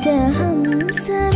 这红色。